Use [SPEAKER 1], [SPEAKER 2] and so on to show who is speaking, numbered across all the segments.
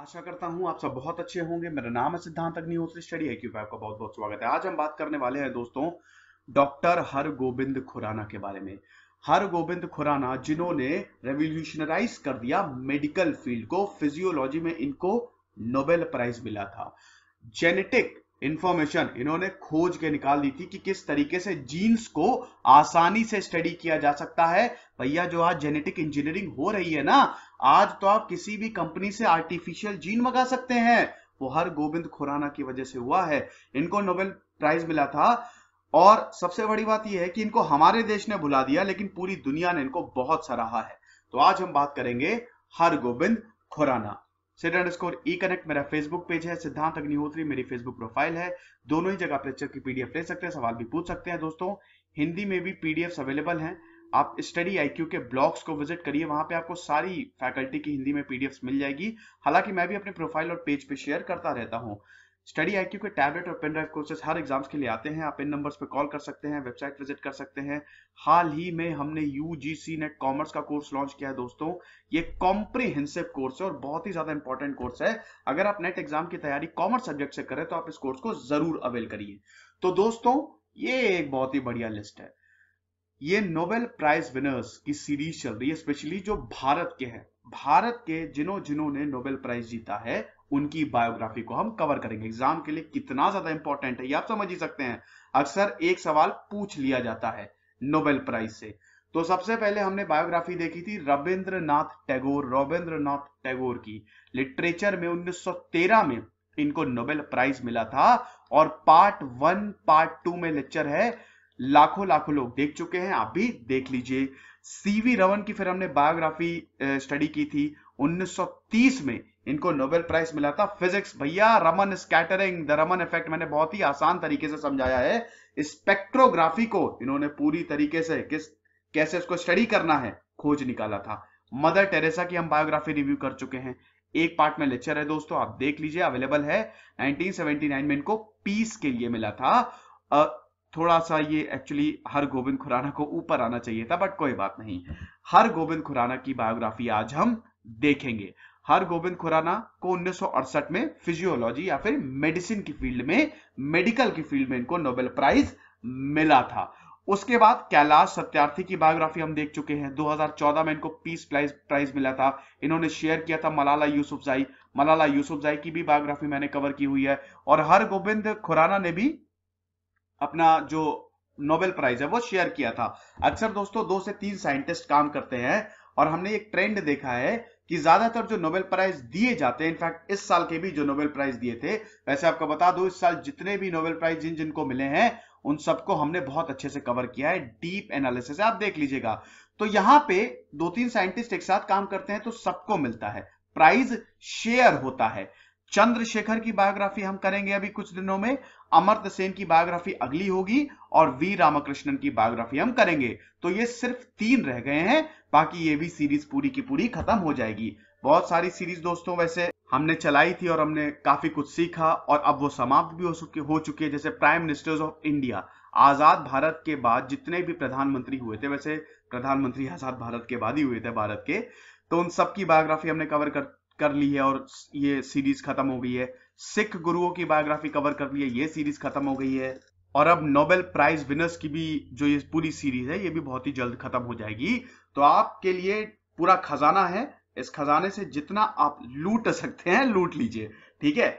[SPEAKER 1] आशा करता हूँ आप सब बहुत अच्छे होंगे। मेरा नाम है सिद्धांत अग्निहोत्री, स्टडी है क्यों आपका बहुत बहुत स्वागत है। आज हम बात करने वाले हैं दोस्तों, डॉक्टर हर गोबिंद खुराना के बारे में। हर गोबिंद खुराना, जिन्होंने रेवोल्यूशनराइज कर दिया मेडिकल फ़ील्ड को फिजियोलॉजी में इनको नोबेल प्राइज मिला था। जेनेटिक इंफॉर्मेशन इन्होंने खोज के निकाल दी थी कि किस तरीके से जीन्स को आसानी से स्टडी किया जा सकता है। भैया, जो आज जेनेटिक इंजीनियरिंग हो रही है ना आज तो आप किसी भी कंपनी से आर्टिफिशियल जीन मंगा सकते हैं। वो हर गोविंद खुराना की वजह से हुआ है। इनको नोबेल प्राइज मिला था। और सबसे बड़ी बात यह है कि इनको हमारे देश ने भुला दिया, लेकिन पूरी दुनिया ने इनको बहुत सराहा है। तो आज हम बात करेंगे हर Gobind Khorana. Underscore E connect मेरा फेसबुक पेज है, सिद्धांत अग्निहोत्री मेरी फेसबुक प्रोफ़ाइल है। दोनों ही जगह लेक्चर की पीडीएफ ले सकते हैं, सवाल भी पूछ सकते हैं दोस्तों। हिंदी में भी पीडीएफ अवेलेबल हैं। आप स्टडी आईक्यू के ब्लॉग्स को विज़िट करिए, वहाँ पे आपको सारी फैकल्टी की हिंदी में पीडीएफ मिल जाएगी। हालाँकि मैं भी अपने प्रोफ़ाइल और पेज पे शेयर करता रहता हूँ। स्टडी आईक्यू के टैबलेट और पेन ड्राइव कोर्सेज हर एग्ज़ाम्स के लिए आते हैं। आप इन नंबर्स पे कॉल कर सकते हैं वेबसाइट विज़िट कर सकते हैं। हाल ही में हमने यूजीसी नेट कॉमर्स का कोर्स लॉन्च किया है दोस्तों। ये कॉम्प्रिहेंसिव कोर्स है और बहुत ही ज़्यादा इंपॉर्टेंट कोर्स है। अगर आप नेट एग्ज़ाम की तैयारी कॉमर्स सब्जेक्ट से करें तो आप इस कोर्स को ज़रूर अवेल करिए। तो दोस्तों, ये एक बहुत ही बढ़िया लिस्ट है। ये नोबेल प्राइज विनर्स की सीरीज़ चल रही है स्पेशली जो भारत के हैं। भारत के जिन्हों जिन्होंने नोबेल प्राइज जीता है, उनकी बायोग्राफी को हम कवर करेंगे। एग्ज़ाम के लिए कितना ज़्यादा इंपॉर्टेंट है, ये आप समझ ही सकते हैं। अक्सर एक सवाल पूछ लिया जाता है नोबेल प्राइज से। तो सबसे पहले हमने बायोग्राफी देखी थी रविंद्रनाथ टैगोर रविंद्रनाथ टैगोर की। लिटरेचर में 1913 में इनको नोबेल प्राइज मिला था और पार्ट वन पार्ट टू में लेक्चर है। लाखों लाखों लोग देख चुके हैं। आप भी देख लीजिए। सीवी रमन की फिर हमने बायोग्राफी स्टडी की थी। 1930 में इनको नोबेल प्राइज मिला था फिजिक्स भैया Raman scattering the Raman effect मैंने बहुत ही आसान तरीके से समझाया है। स्पेक्ट्रोग्राफी को इन्होंने पूरी तरीके से किस, कैसे उसको स्टडी करना है, खोज निकाला था। मदर टेरेसा की हम बायोग्राफी रिव्यू कर चुके हैं। एक पार्ट में लेक्चर है दोस्तों, आप देख लीजिए अवेलेबल है। 1979 में इनको पीस के लिए मिला था। थोड़ा सा ये एक्चुअली हर गोविंद खुराना को ऊपर आना चाहिए था बट कोई बात नहीं। हर गोविंद खुराना की बायोग्राफी आज हम देखेंगे। हर गोविंद खुराना को 1968 में फिजियोलॉजी या फिर मेडिसिन की फ़ील्ड में मेडिकल की फ़ील्ड में इनको नोबेल प्राइज मिला था। उसके बाद कैलाश सत्यार्थी की बायोग्राफी हम देख चुके हैं। 2014 में इनको पीस प्राइज प्राइज मिला था। इन्होंने शेयर किया था मलाला यूसुफजाई मलाला यूसुफजाई की भी बायोग्राफी मैंने कवर की हुई है। और हर गोविंद खुराना ने भी अपना जो नोबेल प्राइज है, वो शेयर किया था। अक्सर दोस्तों दो से तीन साइंटिस्ट काम करते हैं और हमने एक ट्रेंड देखा है कि ज़्यादातर जो नोबेल प्राइज दिए जाते हैं इनफैक्ट इस साल के भी जो नोबेल प्राइज दिए थे, वैसे आपको बता दो, इस साल जितने भी नोबेल प्राइज जिन जिनको मिले हैं, उन सबको हमने बहुत अच्छे से कवर किया है डीप एनालिसिस आप देख लीजिएगा। तो यहाँ पे दो तीन साइंटिस्ट एक साथ काम करते हैं तो सबको मिलता है। प्राइज शेयर होता है। चंद्रशेखर की बायोग्राफी हम करेंगे अभी कुछ दिनों में, अमर्त्य सेन की बायोग्राफी अगली होगी और वी रामकृष्णन की बायोग्राफी हम करेंगे। तो ये सिर्फ़ तीन रह गए हैं, बाकी ये भी सीरीज़ पूरी की पूरी खत्म हो जाएगी। बहुत सारी सीरीज़ दोस्तों, वैसे हमने चलाई थी और हमने काफ़ी कुछ सीखा और अब वो समाप्त भी हो चुके हो चुकी है, जैसे प्राइम मिनिस्टर्स ऑफ़ इंडिया आज़ाद भारत के बाद जितने भी प्रधानमंत्री हुए थे, वैसे प्रधानमंत्री आज़ाद भारत के बाद ही हुए थे, भारत के। तो उन सबकी बायोग्राफी हमने कवर कर कर ली है और ये सीरीज़ खत्म हो गई है। सिख गुरुओं की बायोग्राफी कवर कर ली है, ये सीरीज़ खत्म हो गई है। और अब नोबेल प्राइज विनर्स की भी जो ये पूरी सीरीज़ है, ये भी बहुत ही जल्द खत्म हो जाएगी। तो आपके लिए पूरा खजाना है। इस खजाने से जितना आप लूट सकते हैं, लूट लीजिए। ठीक है?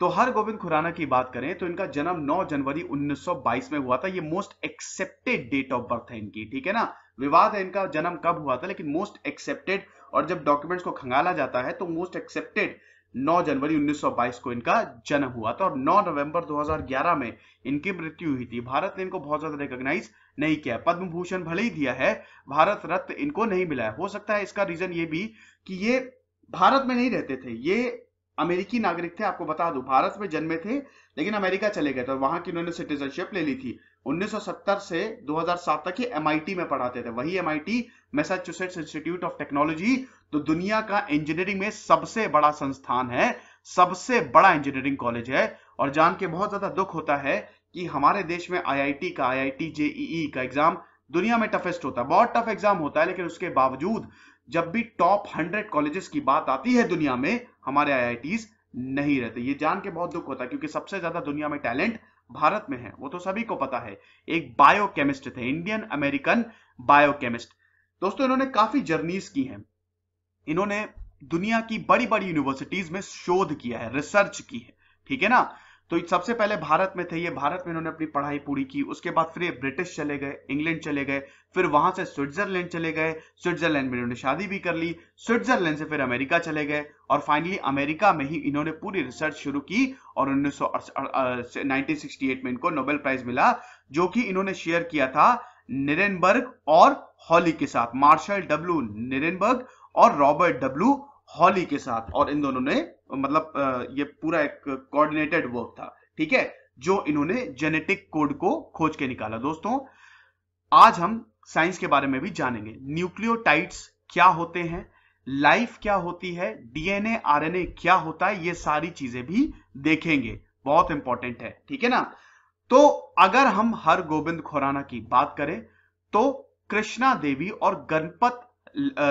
[SPEAKER 1] तो हर गोविंद खुराना की बात करें तो इनका जन्म 9 जनवरी 1922 में हुआ था। ये most accepted date of birth है इनकी। ठीक है ना? विवाद है इनका, जन्म कब हुआ था, लेकिन मोस्ट एक्सेप्टेड और जब डॉक्यूमेंट्स को खंगाला जाता है तो मोस्ट एक्सेप्टेड 9 जनवरी 1922 को इनका जन्म हुआ था और 9 नवंबर 2011 में इनकी मृत्यु हुई थी। भारत ने इनको बहुत ज़्यादा रिकॉग्नाइज नहीं किया पद्म भूषण भले ही दिया है, भारत रत्न इनको नहीं मिला है। हो सकता है इसका रीजन ये भी कि ये भारत में नहीं रहते थे। ये अमेरिकी नागरिक थे, आपको बता दू। भारत में जन्मे थे, लेकिन अमेरिका चले गए थे वहाँ की उन्होंने सिटीजनशिप ले ली थी। 1970 से 2007 तक ये एमआईटी में पढ़ाते थे। वही MIT Massachusetts Institute of Technology तो दुनिया का इंजीनियरिंग में सबसे बड़ा संस्थान है, सबसे बड़ा इंजीनियरिंग कॉलेज है, और जान के बहुत ज़्यादा दुख होता है कि हमारे देश में आईआईटी का आईआईटी जेईई का एग्ज़ाम दुनिया में टफेस्ट होता है। बहुत टफ एग्ज़ाम होता है, लेकिन उसके बावजूद जब भी टॉप हंड्रेड कॉलेजेस की बात आती है दुनिया में, हमारे आई नहीं रहते। ये जान के बहुत दुख होता है, क्योंकि सबसे ज़्यादा दुनिया में टैलेंट भारत में है, वो तो सभी को पता है। एक बायोकेमिस्ट थे इंडियन अमेरिकन बायोकेमिस्ट दोस्तों, इन्होंने काफ़ी जर्नीस की हैं। इन्होंने दुनिया की बड़ी बड़ी यूनिवर्सिटीज में शोध किया है रिसर्च की है, ठीक है ना? तो सबसे पहले भारत में थे ये। भारत में इन्होंने अपनी पढ़ाई पूरी की। उसके बाद फिर ये ब्रिटिश चले गए, इंग्लैंड चले गए, फिर वहाँ से स्विट्जरलैंड चले गए। स्विट्जरलैंड में इन्होंने शादी भी कर ली, स्विट्जरलैंड से फिर अमेरिका चले गए और फाइनली अमेरिका में ही इन्होंने पूरी रिसर्च शुरू की और उन्नीस सौ में इनको नोबेल प्राइज मिला, जो कि इन्होंने शेयर किया था निरेनबर्ग और हॉली के साथ मार्शल डब्ल्यू निरेनबर्ग और रॉबर्ट डब्ल्यू हॉली के साथ और इन दोनों ने मतलब ये पूरा एक कोऑर्डिनेटेड वर्क था, ठीक है? जो इन्होंने जेनेटिक कोड को खोज के निकाला। दोस्तों, आज हम साइंस के बारे में भी जानेंगे। न्यूक्लियोटाइड्स क्या होते हैं? लाइफ क्या होती है? डीएनए आरएनए क्या होता है? ये सारी चीज़ें भी देखेंगे। बहुत इंपॉर्टेंट है, ठीक है ना? तो अगर हम हर गोविंद खुराना की बात करें तो कृष्णा देवी और गणपत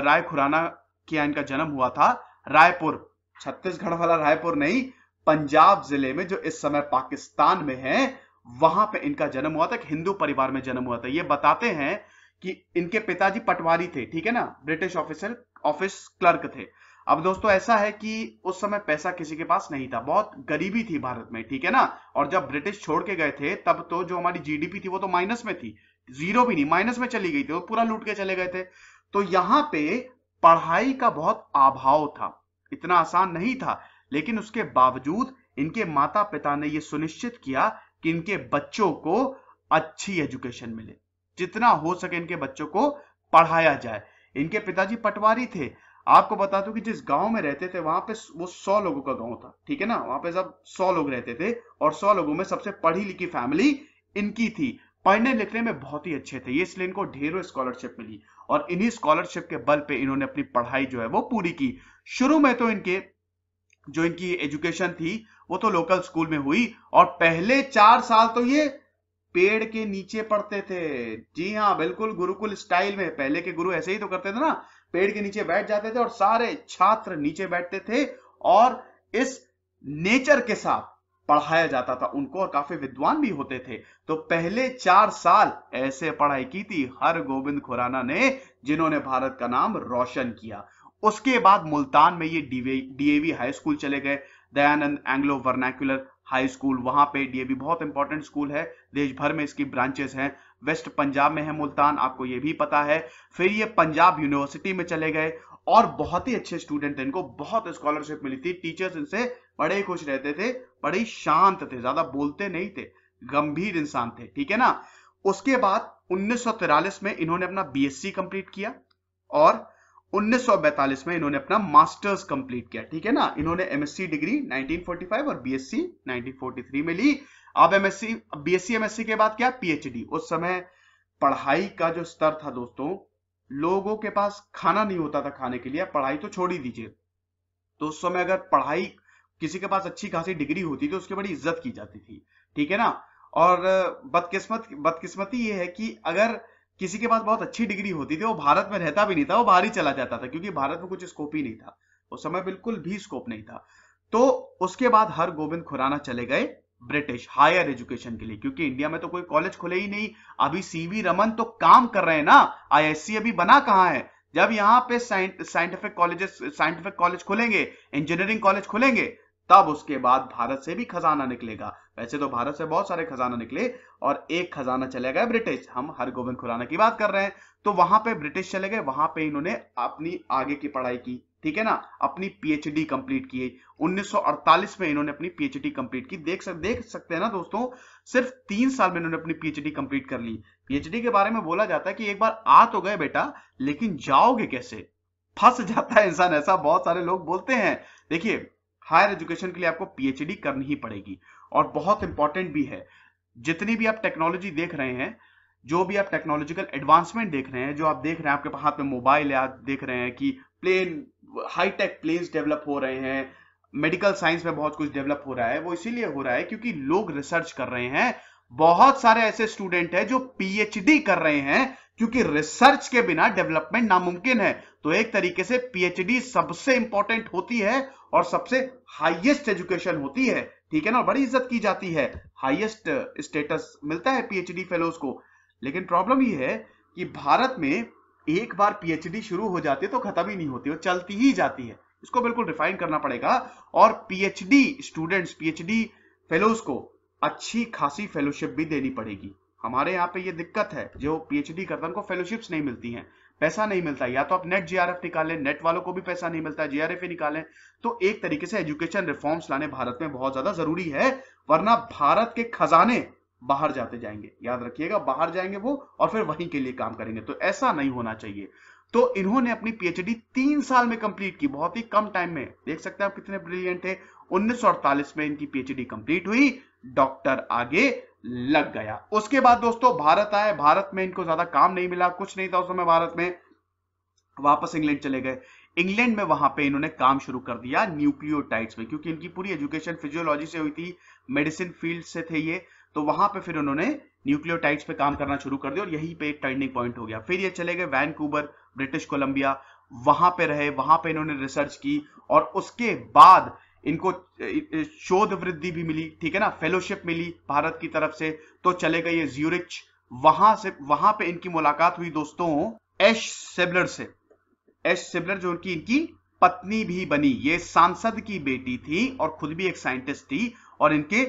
[SPEAKER 1] राय खुराना किया इनका जन्म हुआ था, रायपुर। छत्तीसगढ़ वाला रायपुर नहीं, पंजाब ज़िले में जो इस समय पाकिस्तान में है, वहाँ पे इनका जन्म हुआ था हिंदू परिवार में जन्म हुआ था। ये बताते हैं कि इनके पिताजी पटवारी थे, ठीक है ना? ब्रिटिश ऑफिसर, ऑफ़िस क्लर्क थे। अब दोस्तों, ऐसा है कि उस समय पैसा किसी के पास नहीं था, बहुत गरीबी थी भारत में, ठीक है ना? और जब ब्रिटिश छोड़ के गए थे, तब तो जो हमारी जीडीपी थी, वो तो माइनस में थी, ज़ीरो भी नहीं, माइनस में चली गई थी, वो पूरा लूट के चले गए थे। तो यहाँ पे पढ़ाई का बहुत अभाव था इतना आसान नहीं था, लेकिन उसके बावजूद इनके माता पिता ने यह सुनिश्चित किया कि इनके बच्चों को अच्छी एजुकेशन मिले। जितना हो सके इनके बच्चों को पढ़ाया जाए। इनके पिताजी पटवारी थे। आपको बता दूँ कि जिस गाँव में रहते थे, वहाँ पे वो सौ लोगों का गाँव था, ठीक है ना? वहाँ पे सब सौ लोग रहते थे और सौ लोगों में सबसे पढ़ी लिखी फैमिली इनकी थी। पढ़ने लिखने में बहुत ही अच्छे थे। इसलिए इनको ढेरों स्कॉलरशिप मिली और इन्हीं स्कॉलरशिप के बल पे इन्होंने अपनी पढ़ाई जो है वो पूरी की। शुरू में तो इनके, जो इनकी एजुकेशन थी, वो तो लोकल स्कूल में हुई और पहले चार साल तो ये पेड़ के नीचे पढ़ते थे। जी हाँ बिल्कुल गुरुकुल स्टाइल में। पहले के गुरु ऐसे ही तो करते थे ना, पेड़ के नीचे बैठ जाते थे और सारे छात्र नीचे बैठते थे और इस नेचर के साथ पढ़ाया जाता था, उनको और काफ़ी विद्वान भी होते थे। तो पहले चार साल ऐसे पढ़ाई की थी, हर गोविंद खुराना ने, जिन्होंने भारत का नाम रोशन किया। उसके बाद मुल्तान में ये डीएवी हाई स्कूल चले गए। Dayanand Anglo Vernacular high school, वहाँ पे डीएवी बहुत इंपॉर्टेंट स्कूल है। देश भर में इसकी ब्रांचेस हैं। वेस्ट पंजाब में है मुल्तान, आपको ये भी पता है। फिर ये पंजाब यूनिवर्सिटी में चले गए और बहुत ही अच्छे स्टूडेंट थे, इनको बहुत स्कॉलरशिप मिली थी। टीचर्स इनसे बड़े खुश रहते थे, बड़े शांत थे, ज़्यादा बोलते नहीं थे, गंभीर इंसान थे, ठीक है ना? उसके बाद 1943 में इन्होंने अपना बीएससी कंप्लीट किया और 1942 में इन्होंने अपना मास्टर्स कंप्लीट किया, ठीक है ना? इन्होंने एमएससी डिग्री 1945 और बीएससी 1943 में ली। अब एमएससी बीएससी एमएससी के बाद क्या? पीएचडी उस समय पढ़ाई का जो स्तर था दोस्तों, लोगों के पास खाना नहीं होता था खाने के लिए पढ़ाई तो छोड़ ही दीजिए। तो उस समय अगर पढ़ाई किसी के पास अच्छी खासी डिग्री होती थी उसकी बड़ी इज़्ज़त की जाती थी, ठीक है ना? और बदकिस्मत, बदकिस्मती ये है कि अगर किसी के पास बहुत अच्छी डिग्री होती थी, वो भारत में रहता भी नहीं था, वो बाहर ही चला जाता था, क्योंकि भारत में कुछ स्कोप ही नहीं था उस समय बिल्कुल भी स्कोप नहीं था। तो उसके बाद हर गोविंद खुराना चले गए ब्रिटिश हायर एजुकेशन के लिए, क्योंकि इंडिया में तो कोई कॉलेज खुले ही नहीं। अभी सीवी रमन तो काम कर रहे हैं ना आईएससी अभी बना कहाँ है? जब यहाँ पे साइंटिफिक कॉलेजेस साइंटिफिक कॉलेज खुलेंगे इंजीनियरिंग कॉलेज खुलेंगे तब उसके बाद भारत से भी खजाना निकलेगा। वैसे तो भारत से बहुत सारे खजाना निकले और एक खजाना चले गए ब्रिटिश। हम हर गोविंद खुराना की बात कर रहे हैं। तो वहाँ पे ब्रिटिश चले गए। वहाँ पे इन्होंने अपनी आगे की पढ़ाई की, ठीक है ना? अपनी पीएचडी कंप्लीट की। 1948 में इन्होंने अपनी पीएचडी कंप्लीट की। देख सक, देख सकते हैं ना दोस्तों? सिर्फ़ तीन साल में इन्होंने अपनी पीएचडी कंप्लीट कर ली। पीएचडी के बारे में बोला जाता है कि एक बार आ तो गए बेटा, लेकिन जाओगे कैसे? फंस जाता है इंसान, ऐसा बहुत सारे लोग बोलते हैं। देखिए हायर एजुकेशन के लिए आपको पीएचडी करनी ही पड़ेगी। और बहुत इंपॉर्टेंट भी है, जितनी भी आप टेक्नोलॉजी देख रहे हैं, जो भी आप टेक्नोलॉजिकल एडवांसमेंट देख रहे हैं, जो आप देख रहे हैं, आपके हाथ में मोबाइल आप देख रहे हैं कि प्लेन हाईटेक प्लेन्स डेवलप हो रहे हैं मेडिकल साइंस में बहुत कुछ डेवलप हो रहा है, वो इसीलिए हो रहा है क्योंकि लोग रिसर्च कर रहे हैं। बहुत सारे ऐसे स्टूडेंट हैं जो पीएचडी कर रहे हैं क्योंकि रिसर्च के बिना डेवलपमेंट नामुमकिन है। तो एक तरीके से पीएचडी सबसे इंपॉर्टेंट होती है और सबसे हाईएस्ट एजुकेशन होती है, ठीक है ना, बड़ी इज़्ज़त की जाती है, हाईएस्ट स्टेटस मिलता है पीएचडी फेलोज को। लेकिन प्रॉब्लम ये है कि भारत में एक बार पीएचडी शुरू हो जाती है तो खत्म ही नहीं होती, वो चलती ही जाती है। इसको बिल्कुल रिफाइन करना पड़ेगा और पीएचडी स्टूडेंट्स पीएचडी फेलोज को अच्छी खासी फेलोशिप भी देनी पड़ेगी। हमारे यहाँ पे ये दिक्कत है, जो पीएचडी करता है, उनको फेलोशिप्स नहीं मिलती हैं। पैसा नहीं मिलता, या तो आप नेट जीआरएफ निकालें नेट वालों को भी पैसा नहीं मिलता है जीआरएफ ही निकालें। तो एक तरीके से एजुकेशन रिफॉर्म्स लाने भारत में बहुत ज़्यादा ज़रूरी है, वरना भारत के खजाने बाहर जाते जाएँगे। याद रखिएगा, बाहर जाएँगे वो और फिर वहीं के लिए काम करेंगे। तो ऐसा नहीं होना चाहिए। तो इन्होंने अपनी पीएचडी तीन साल में कंप्लीट की, बहुत ही कम टाइम में। देख सकते हैं आप कितने ब्रिलियंट थे 1948 में इनकी पीएचडी कंप्लीट हुई। डॉक्टर आगे लग गया। उसके बाद दोस्तों, भारत आए, भारत में इनको ज़्यादा काम नहीं मिला, कुछ नहीं था उस समय भारत में। वापस इंग्लैंड चले गए। इंग्लैंड में वहाँ पे इन्होंने काम शुरू कर दिया न्यूक्लियोटाइड्स में, क्योंकि इनकी पूरी एजुकेशन फिजियोलॉजी से हुई थी, मेडिसिन फ़ील्ड से थे ये तो वहाँ पे फिर उन्होंने न्यूक्लियोटाइड्स पे काम करना शुरू कर दिया और यहीं पे एक टर्निंग पॉइंट हो गया। फिर ये चले गए वैनकूवर, ब्रिटिश कोलंबिया, वहाँ पे रहे, वहाँ पे इन्होंने रिसर्च की और उसके बाद इनको शोध वृद्धि भी मिली, ठीक है ना? फेलोशिप मिली भारत की तरफ़ से तो चले गए ज्यूरिच वहाँ से, वहाँ पे इनकी मुलाकात हुई दोस्तों, एश सेबलर से। एश सेबलर जो उनकी, इनकी पत्नी भी बनी। ये सांसद की बेटी थी और खुद भी एक साइंटिस्ट थी और इनके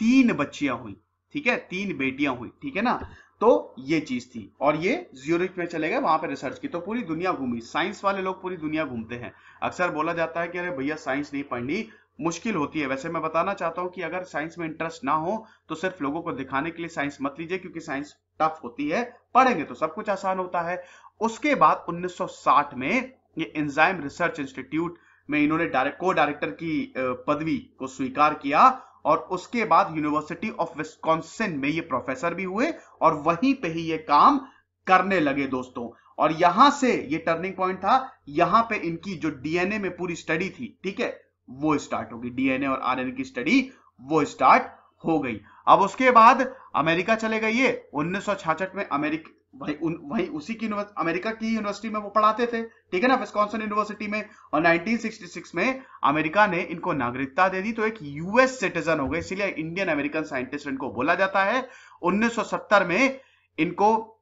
[SPEAKER 1] तीन बच्चियाँ हुई, ठीक है? तीन बेटियाँ हुई, ठीक है ना? तो ये चीज़ थी। और ये ज्यूरिक में चले गए, वहाँ पे रिसर्च की। तो पूरी दुनिया घूमी। साइंस वाले लोग पूरी दुनिया घूमते हैं। अक्सर बोला जाता है कि, अरे भैया साइंस नहीं पढ़नी मुश्किल होती है। वैसे मैं बताना चाहता हूँ कि अगर साइंस में इंटरेस्ट ना हो तो सिर्फ़ लोगों को दिखाने के लिए साइंस मत लीजिए, क्योंकि साइंस टफ होती है। पढ़ेंगे तो सब कुछ आसान होता है। उसके बाद 1960 में ये एंजाइम रिसर्च इंस्टीट्यूट में इन्होंने डायरेक्ट को डायरेक्टर की पदवी को स्वीकार किया। और उसके बाद यूनिवर्सिटी ऑफ़ विस्कॉन्सिन में ये प्रोफेसर भी हुए और वहीं पे ही ये काम करने लगे दोस्तों। और यहाँ से ये टर्निंग पॉइंट था, यहाँ पे इनकी जो डीएनए में पूरी स्टडी थी, ठीक है, वो स्टार्ट होगी डीएनए और आरएनए की स्टडी वो स्टार्ट हो गई। अब उसके बाद अमेरिका चले गए ये, उन्नीस सौ छियासठ में अमेरिका वही उन, वही उसी की अमेरिका की यूनिवर्सिटी में वो पढ़ाते थे। ठीक है ना? विस्कॉन्सन यूनिवर्सिटी में और 1966 में अमेरिका ने इनको नागरिकता दे दी। तो एक यूएस सिटीजन हो गए। इसीलिए इंडियन अमेरिकन साइंटिस्ट इनको बोला जाता है। 1970 में इनको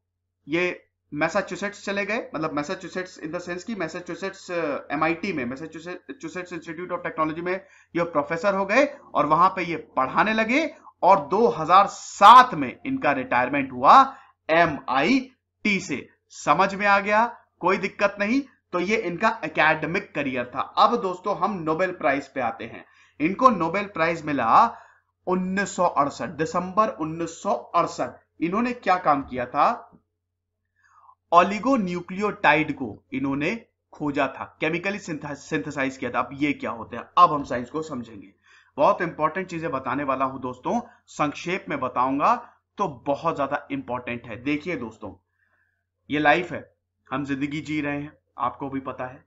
[SPEAKER 1] ये मैसाचुसेट्स चले गए। मतलब मैसाचुसेट्स इन द सेंस की मैसाचुसेट्स एमआईटी में मैसाचुसेट्स इंस्टीट्यूट ऑफ़ टेक्नोलॉजी में ये प्रोफेसर हो गए और वहाँ पे ये पढ़ाने लगे। और 2007 में इनका रिटायरमेंट हुआ। एम आई टी से। समझ में आ गया? कोई दिक्कत नहीं। तो ये इनका एकेडमिक करियर था। अब दोस्तों हम नोबेल प्राइज पे आते हैं। इनको नोबेल प्राइज मिला उन्नीस दिसंबर उन्नीस इन्होंने क्या काम किया था? ऑलिगो न्यूक्लियोटाइड को इन्होंने खोजा था। केमिकली सिंथेसाइज किया था। अब ये क्या होते हैं? अब हम साइंस को समझेंगे। बहुत इंपॉर्टेंट चीज़ें बताने वाला हूँ दोस्तों। संक्षेप में बताऊँगा। तो बहुत ज़्यादा इंपॉर्टेंट है। देखिए दोस्तों, ये लाइफ है। हम ज़िंदगी जी रहे हैं, आपको भी पता है।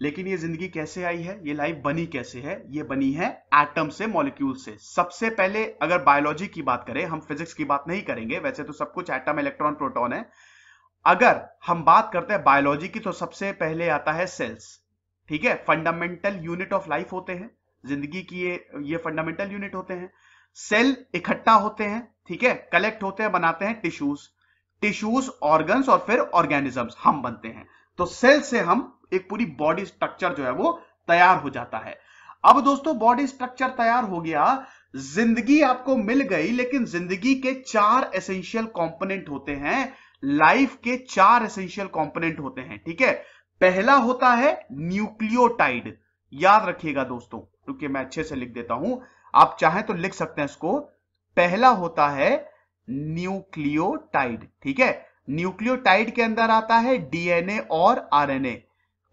[SPEAKER 1] लेकिन ये ज़िंदगी कैसे आई है? ये लाइफ बनी कैसे है? ये बनी है एटम से मॉलिक्यूल से। सबसे पहले अगर बायोलॉजी की बात करें, हम फिजिक्स की बात नहीं करेंगे, वैसे तो सब कुछ एटम इलेक्ट्रॉन प्रोटॉन है। अगर हम बात करते हैं बायोलॉजी की तो सबसे पहले आता है सेल्स ठीक है? फंडामेंटल यूनिट ऑफ़ लाइफ होते हैं। ज़िंदगी की ये ये फंडामेंटल यूनिट होते हैं। सेल इकट्ठा होते हैं, ठीक है? कलेक्ट होते हैं, बनाते हैं टिश्यूज। टिश्यूज, ऑर्गन्स और फिर ऑर्गेनिजम्स, हम बनते हैं। तो सेल से हम एक पूरी बॉडी स्ट्रक्चर जो है वो तैयार हो जाता है। अब दोस्तों, बॉडी स्ट्रक्चर तैयार हो गया। ज़िंदगी आपको मिल गई, लेकिन ज़िंदगी के चार एसेंशियल कंपोनेंट होते हैं। लाइफ के चार एसेंशियल कंपोनेंट होते हैं, ठीक है? पहला होता है न्यूक्लियोटाइड याद रखिएगा दोस्तों, क्योंकि मैं अच्छे से लिख देता हूँ। आप चाहें तो लिख सकते हैं इसको। पहला होता है न्यूक्लियोटाइड, ठीक है? न्यूक्लियोटाइड के अंदर आता है डीएनए और आरएनए।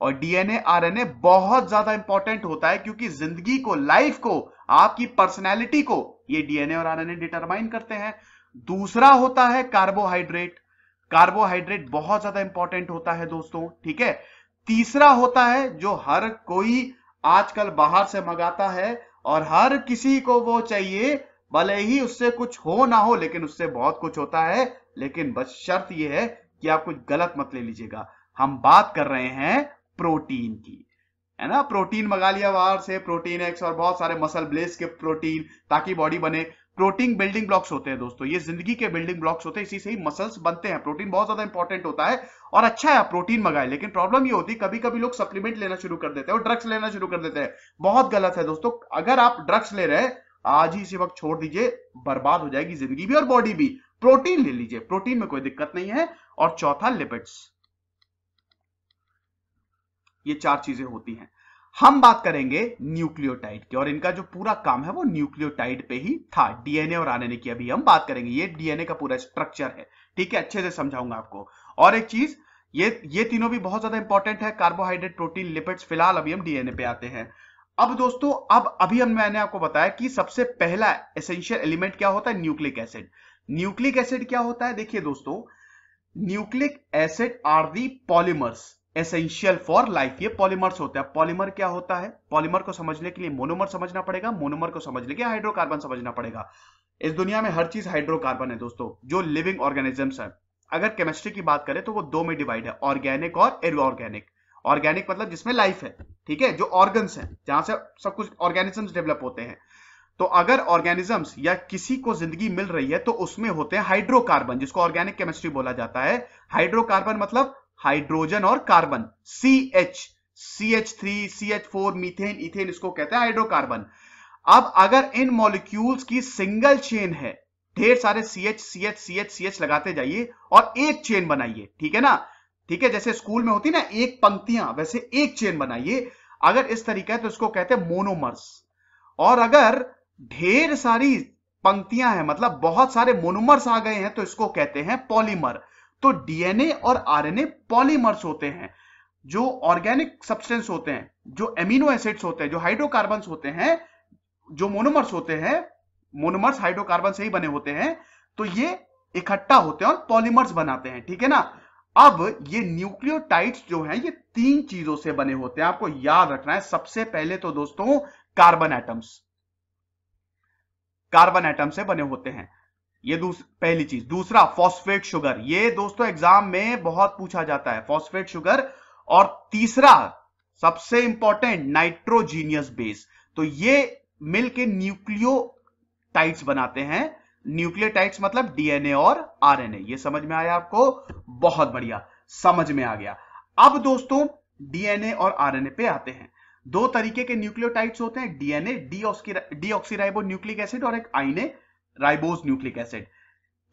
[SPEAKER 1] और डीएनए, आरएनए बहुत ज़्यादा इंपॉर्टेंट होता है क्योंकि ज़िंदगी को लाइफ को, आपकी पर्सनैलिटी को ये डीएनए और आरएनए डिटरमाइन करते हैं। दूसरा होता है कार्बोहाइड्रेट कार्बोहाइड्रेट बहुत ज़्यादा इंपॉर्टेंट होता है दोस्तों, ठीक है? तीसरा होता है जो हर कोई आजकल बाहर से मंगाता है और हर किसी को वो चाहिए, भले ही उससे कुछ हो ना हो, लेकिन उससे बहुत कुछ होता है। लेकिन बस शर्त यह है कि आप कुछ गलत मत ले लीजिएगा। हम बात कर रहे हैं प्रोटीन की। है ना? प्रोटीन मंगा लिया बाहर से, प्रोटीन एक्स और बहुत सारे मसल ब्लेस के प्रोटीन, ताकि बॉडी बने। प्रोटीन बिल्डिंग ब्लॉक्स होते हैं दोस्तों, ये ज़िंदगी के बिल्डिंग ब्लॉक्स होते हैं, इसी से ही मसल्स बनते हैं। प्रोटीन बहुत ज़्यादा इंपॉर्टेंट होता है और अच्छा है प्रोटीन मंगाए, लेकिन प्रॉब्लम ये होती है कभी कभी लोग सप्लीमेंट लेना शुरू कर देते हैं और ड्रग्स लेना शुरू कर देते हैं। बहुत गलत है दोस्तों, अगर आप ड्रग्स ले रहे हैं, आज ही इसी वक्त छोड़ दीजिए, बर्बाद हो जाएगी ज़िंदगी भी और बॉडी भी। प्रोटीन ले लीजिए, प्रोटीन में कोई दिक्कत नहीं है। और चौथा लिपिड्स ये चार चीज़ें होती हैं। हम बात करेंगे न्यूक्लियोटाइड की, और इनका जो पूरा काम है वो न्यूक्लियोटाइड पे ही था। डीएनए और आरएनए की अभी हम बात करेंगे। ये डीएनए का पूरा स्ट्रक्चर है, ठीक है? अच्छे से समझाऊँगा आपको। और एक चीज़, ये ये तीनों भी बहुत ज़्यादा इंपॉर्टेंट है। कार्बोहाइड्रेट प्रोटीन लिपिड्स फ़िलहाल अभी हम डीएनए पे आते हैं। अब दोस्तों, अब, अभी हम, मैंने आपको बताया कि सबसे पहला एसेंशियल एलिमेंट क्या होता है? न्यूक्लिक एसिड न्यूक्लिक एसिड क्या होता है? देखिए दोस्तों nucleic acid are the polymers essential for life ये पॉलीमर्स होते हैं। पॉलीमर क्या होता है? पॉलीमर को समझने के लिए मोनोमर समझना पड़ेगा मोनोमर को समझने के हाइड्रोकार्बन समझना पड़ेगा। इस दुनिया में हर चीज़ हाइड्रोकार्बन है दोस्तों, जो लिविंग ऑर्गेनिजम्स है। अगर केमिस्ट्री की बात करें तो वो दो में डिवाइड है ऑर्गेनिक और एरोऑर्गेनिक ऑर्गेनिक मतलब जिसमें लाइफ है, ठीक है? जो ऑर्गन्स है, जहाँ से सब कुछ ऑर्गेनिजम्स डेवलप होते हैं। तो अगर ऑर्गेनिजम्स या किसी को ज़िंदगी मिल रही है तो उसमें होते हैं हाइड्रोकार्बन जिसको ऑर्गेनिक केमिस्ट्री बोला जाता है। हाइड्रोकार्बन मतलब हाइड्रोजन और carbon C H C H three C H four methane, ethane, इसको कहते हैं हाइड्रोकार्बन। अब अगर इन मॉलिक्यूल्स की सिंगल चेन है, ढेर सारे C H C H C H C H लगाते जाइए और एक चेन बनाइए, ठीक है ना? ठीक है, जैसे स्कूल में होती ना, एक पंक्तियाँ, वैसे एक चेन बनाइए। अगर इस तरीका है तो इसको कहते हैं मोनोमर्स और अगर ढेर सारी पंक्तियाँ हैं मतलब बहुत सारे मोनोमर्स आ गए हैं तो इसको कहते हैं पॉलीमर तो डीएनए और आरएनए पॉलीमर्स होते हैं, जो ऑर्गेनिक सब्सटेंस होते हैं, जो एमिनो एसिड्स होते हैं, जो हाइड्रोकार्बन होते हैं, जो मोनोमर्स होते हैं, मोनोमर्स हाइड्रोकार्बन से ही बने होते हैं तो ये इकट्ठा होते हैं और पॉलीमर्स बनाते हैं, ठीक है ना? अब ये न्यूक्लियोटाइड्स जो हैं, ये तीन चीज़ों से बने होते हैं, आपको याद रखना है, सबसे पहले तो दोस्तों, कार्बन एटम्स। कार्बन एटम से बने होते हैं। ये पहली चीज़। दूसरा फॉस्फेट शुगर ये दोस्तों एग्ज़ाम में बहुत पूछा जाता है फॉस्फेट शुगर और तीसरा, सबसे इंपॉर्टेंट नाइट्रोजीनियस बेस तो ये मिलके न्यूक्लियोटाइड्स बनाते हैं। न्यूक्लियोटाइड्स मतलब डीएनए और आरएनए ये समझ में आया आपको? बहुत बढ़िया। समझ में आ गया। अब दोस्तों डीएनए और आरएनए पे आते हैं। दो तरीके के न्यूक्लियोटाइड्स होते हैं। डीएनए डीऑक्सीराइबो न्यूक्लिक एसिड और एक आईने ribose nucleic acid.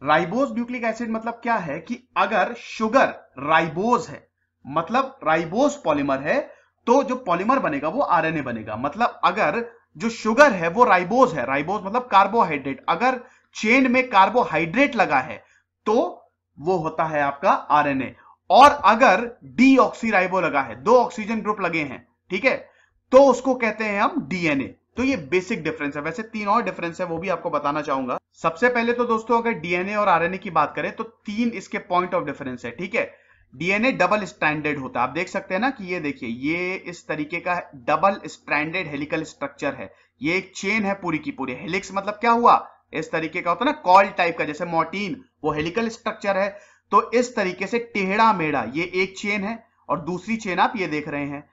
[SPEAKER 1] Ribose nucleic acid मतलब क्या है कि अगर शुगर राइबोज है मतलब राइबोज पॉलीमर है तो जो पॉलीमर बनेगा वो आरएनए बनेगा। मतलब अगर जो शुगर है वो राइबोज है, राइबोज मतलब कार्बोहाइड्रेट। अगर चेन में कार्बोहाइड्रेट लगा है तो वो होता है आपका आरएनए। और अगर डीऑक्सीराइबो लगा है, दो ऑक्सीजन ग्रुप लगे हैं, ठीक है तो उसको कहते हैं हम डीएनए। तो ये बेसिक डिफरेंस है। वैसे तीन और डिफरेंस है, वो भी आपको बताना चाहूँगा। सबसे पहले तो दोस्तों, अगर डीएनए और आरएनए की बात करें तो तीन इसके पॉइंट ऑफ़ डिफरेंस है, ठीक है? डीएनए डबल स्टैंडर्ड होता है। आप देख सकते हैं ना कि ये देखिए, ये इस तरीके का डबल स्टैंडर्ड हेलिकल स्ट्रक्चर है। ये एक चेन है पूरी की पूरी। हेलिक्स मतलब क्या हुआ? इस तरीके का होता है ना कॉल टाइप का, जैसे मोटीन वो हेलिकल स्ट्रक्चर है। तो इस तरीके से टेढ़ा मेढ़ा, ये एक चेन है और दूसरी चेन आप ये देख रहे हैं।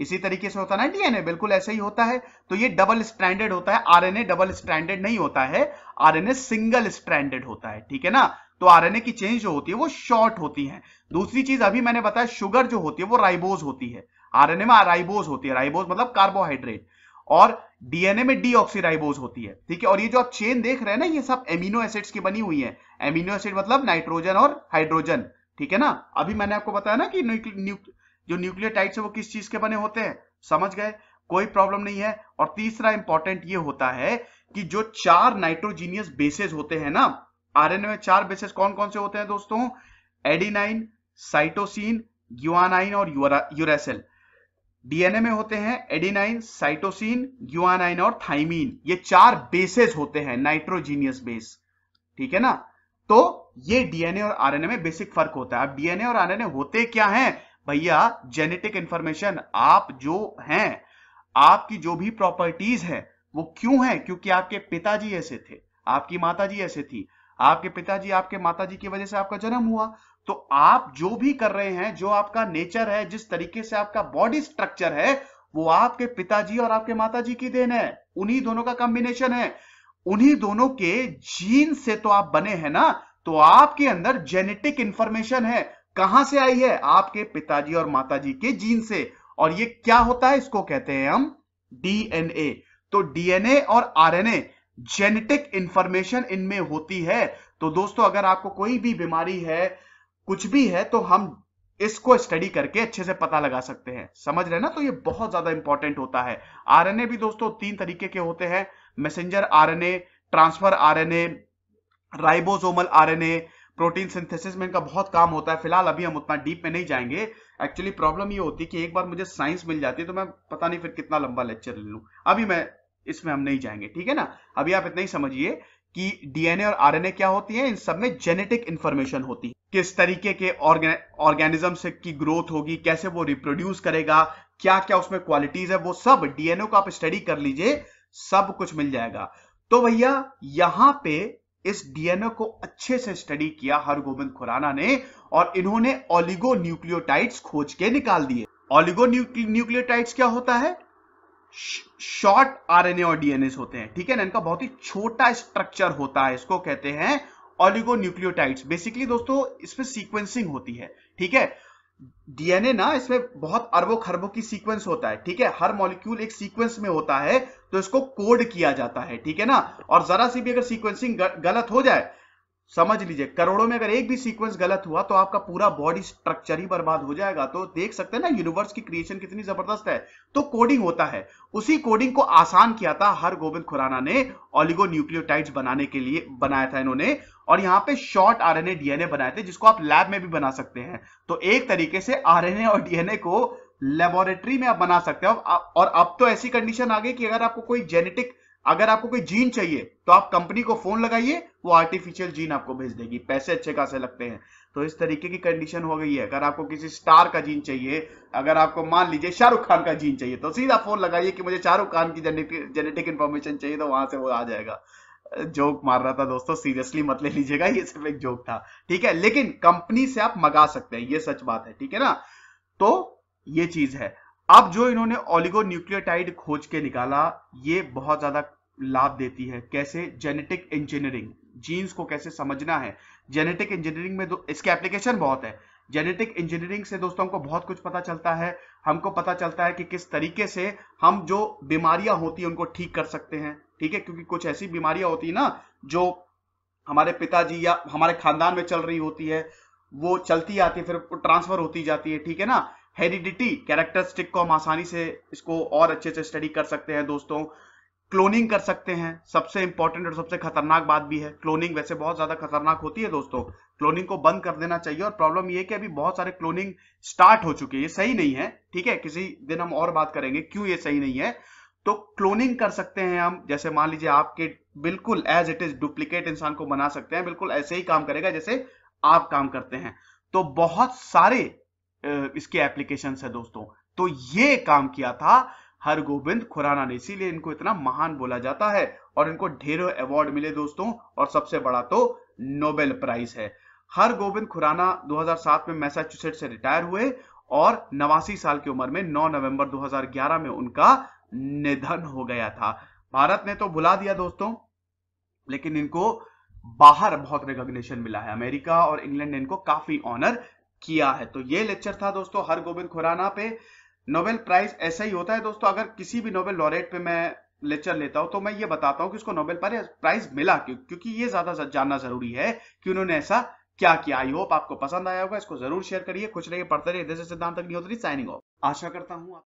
[SPEAKER 1] इसी तरीके से होता ना डीएनए बिल्कुल ऐसे ही होता है। तो ये डबल स्ट्रैंडेड होता है आरएनए डबल स्ट्रैंडेड नहीं होता है आरएनए सिंगल स्ट्रैंडेड होता है, ठीक है ना? तो आरएनए की चेंज जो होती है, वो शॉर्ट होती है। दूसरी चीज़ अभी मैंने बताया शुगर जो होती है, वो राइबोज होती है। आरएनए में राइबोज होती है राइबोज मतलब कार्बोहाइड्रेट और डीएनए में डीऑक्सीराइबोज होती है, ठीक है? और ये जो आप चेन देख रहे हैं ना, ये सब एमिनो एसिड्स की बनी हुई है। एमिनो एसिड मतलब नाइट्रोजन और हाइड्रोजन ठीक है ना? अभी मैंने आपको बताया ना कि जो न्यूक्लियोटाइड्स है, वो किस चीज़ के बने होते हैं? समझ गए? कोई प्रॉब्लम नहीं है। और तीसरा इंपॉर्टेंट ये होता है कि जो चार नाइट्रोजीनियस बेसेस होते हैं ना आरएनए में चार बेसेस कौन कौन से होते हैं दोस्तों? एडिनाइन साइटोसिन ग्यूआनाइन और यूरेसिल डीएनए में होते हैं एडिनाइन साइटोसिन ग्यूआनाइन और थाइमीन ये चार बेसेस होते हैं नाइट्रोजीनियस बेस ठीक है ना? तो ये डीएनए और आरएनए में बेसिक फ़र्क होता है। अब डीएनए और आरएनए होते क्या हैं? भैया जेनेटिक इंफॉर्मेशन आप जो हैं, आपकी जो भी प्रॉपर्टीज़ है, वो क्यों है? क्योंकि आपके पिताजी ऐसे थे, आपकी माताजी ऐसे थी, आपके पिताजी, आपके माताजी की वजह से आपका जन्म हुआ। तो आप जो भी कर रहे हैं, जो आपका नेचर है, जिस तरीके से आपका बॉडी स्ट्रक्चर है, वो आपके पिताजी और आपके माताजी की देन है। उन्हीं दोनों का कॉम्बिनेशन है। उन्हीं दोनों के जीन से तो आप बने हैं ना तो आपके अंदर जेनेटिक इंफॉर्मेशन है। कहाँ से आई है? आपके पिताजी और माताजी के जीन से। और ये क्या होता है इसको कहते हैं हम डीएनए। तो डीएनए और आरएनए जेनेटिक इंफॉर्मेशन इनमें होती है। तो दोस्तों, अगर आपको कोई भी बीमारी है, कुछ भी है तो हम इसको स्टडी करके अच्छे से पता लगा सकते हैं। समझ रहे ना? तो ये बहुत ज़्यादा इंपॉर्टेंट होता है। आरएनए भी दोस्तों, तीन तरीके के होते हैं। Messenger RNA, transfer RNA, ribosomal RNA protein synthesis में इनका बहुत काम होता है। फ़िलहाल अभी हम उतना डीप में नहीं जाएँगे। एक्चुअली प्रॉब्लम ये होती है कि एक बार मुझे साइंस मिल जाती है तो मैं पता नहीं फिर कितना लंबा लेक्चर ले लूँ। अभी मैं इसमें हम नहीं जाएँगे, ठीक है ना? अभी आप इतना ही समझिए कि डीएनए और आरएनए क्या होती है? इन सब में जेनेटिक इंफॉर्मेशन होती है। किस तरीके के ऑर्गेनिज्म से की ग्रोथ होगी, कैसे वो रिप्रोड्यूस करेगा क्या क्या उसमें क्वालिटीज है, वो सब डीएनए को आप स्टडी कर लीजिए, सब कुछ मिल जाएगा। तो भैया, यहाँ पे इस डीएनए को अच्छे से स्टडी किया हर गोविंद खुराना ने और इन्होंने ऑलिगो न्यूक्लियोटाइड्स खोज के निकाल दिए। ऑलिगो न्यूक्लियोटाइड्स क्या होता है? शॉर्ट आरएनए और डीएनए होते हैं, ठीक है ना? इनका बहुत ही छोटा स्ट्रक्चर होता है, इसको कहते हैं ऑलिगो न्यूक्लियोटाइड्स बेसिकली दोस्तों, इसमें सीक्वेंसिंग होती है, ठीक है? डीएनए ना इसमें बहुत अरबों खरबों की सीक्वेंस होता है, ठीक है? हर मॉलिक्यूल एक सीक्वेंस में होता है तो इसको कोड किया जाता है, ठीक है ना? और जरा सी भी अगर सीक्वेंसिंग गलत हो जाए समझ लीजिए, करोड़ों में अगर एक भी सीक्वेंस गलत हुआ तो आपका पूरा बॉडी स्ट्रक्चर ही बर्बाद हो जाएगा। तो देख सकते हैं ना यूनिवर्स की क्रिएशन कितनी ज़बरदस्त है। तो कोडिंग होता है। उसी कोडिंग को आसान किया था हर गोविंद खुराना ने ऑलिगो न्यूक्लियोटाइड्स बनाने के लिए बनाया था इन्होंने। और यहाँ पे शॉर्ट आरएनए डीएनए बनाए थे, जिसको आप लैब में भी बना सकते हैं। तो एक तरीके से आरएनए और डीएनए को लेबोरेटरी में आप बना सकते हो। और अब तो ऐसी कंडीशन आ गई कि अगर आपको कोई जेनेटिक अगर आपको कोई जीन चाहिए तो आप कंपनी को फ़ोन लगाइए, वो आर्टिफिशियल जीन आपको भेज देगी। पैसे अच्छे खासे लगते हैं। तो इस तरीके की कंडीशन हो गई है। अगर आपको किसी स्टार का जीन चाहिए, अगर आपको मान लीजिए शाहरुख खान का जीन चाहिए तो सीधा फ़ोन लगाइए कि मुझे शाहरुख खान की जेनेटिक इन्फॉर्मेशन चाहिए तो वहाँ से वो आ जाएगा। जोक मार रहा था दोस्तों सीरियसली मत ले लीजिएगा, ये सिर्फ़ एक जोक था। ठीक है, लेकिन कंपनी से आप मंगा सकते हैं, ये सच बात है, ठीक है ना? तो ये चीज़ है। अब जो इन्होंने ओलिगो न्यूक्लियोटाइड खोज के निकाला, ये बहुत ज़्यादा लाभ देती है। कैसे? जेनेटिक इंजीनियरिंग जीन्स को कैसे समझना है? जेनेटिक इंजीनियरिंग में इसके एप्लीकेशन बहुत है। जेनेटिक इंजीनियरिंग से दोस्तों हमको बहुत कुछ पता चलता है। हमको पता चलता है कि किस तरीके से हम जो बीमारियाँ होती हैं, उनको ठीक कर सकते हैं। ठीक है? क्योंकि कुछ ऐसी बीमारियाँ होती है ना, जो हमारे पिताजी या हमारे खानदान में चल रही होती है, वो चलती आती है, फिर ट्रांसफ़र होती जाती है। ठीक है ना? हेरिडिटी कैरेक्टरिस्टिक को हम आसानी से इसको और अच्छे से स्टडी कर सकते हैं दोस्तों। क्लोनिंग कर सकते हैं। सबसे इंपॉर्टेंट और सबसे खतरनाक बात भी है क्लोनिंग वैसे बहुत ज़्यादा खतरनाक होती है दोस्तों। क्लोनिंग को बंद कर देना चाहिए और प्रॉब्लम ये कि अभी बहुत सारे क्लोनिंग स्टार्ट हो चुके हैं। ये सही नहीं है, ठीक है? किसी दिन हम और बात करेंगे, क्यों ये सही नहीं है? तो क्लोनिंग कर सकते हैं हम। जैसे मान लीजिए आपके बिल्कुल एज इट इज़ डुप्लीकेट इंसान को बना सकते हैं। बिल्कुल ऐसे ही काम करेगा जैसे आप काम करते हैं। तो बहुत सारे इसके एप्लीकेशन है दोस्तों। तो ये काम किया था हर गोविंद खुराना ने। इसीलिए इनको इतना महान बोला जाता है और इनको ढेरों अवार्ड मिले दोस्तों और सबसे बड़ा तो नोबेल प्राइज है। हर गोविंद खुराना 2007 में मैसाचुसेट से रिटायर हुए और नवासी साल की उम्र में 9 नवंबर 2011 में उनका निधन हो गया था। भारत ने तो भुला दिया दोस्तों, लेकिन इनको बाहर बहुत रिकॉग्निशन मिला है। अमेरिका और इंग्लैंड ने इनको काफ़ी ऑनर किया है। तो ये लेक्चर था दोस्तों हर गोविंद खुराना पे। नोबेल प्राइज ऐसा ही होता है दोस्तों, अगर किसी भी नोबेल लॉरेट पे मैं लेक्चर लेता हूँ तो मैं ये बताता हूँ कि उसको नोबेल प्राइज मिला क्यों? क्योंकि ये ज़्यादा जानना ज़रूरी है कि उन्होंने ऐसा क्या किया। आई होप आपको पसंद आया होगा, इसको ज़रूर शेयर करिए। खुश रहिए, पढ़ते रहिए सिद्धांत अग्निहोत्री साइनिंग ऑफ़ आशा करता हूँ